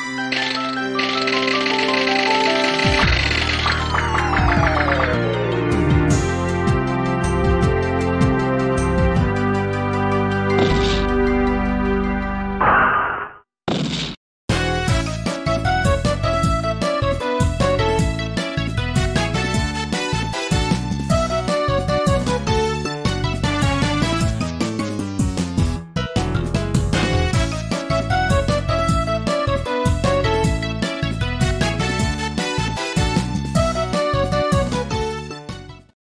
Música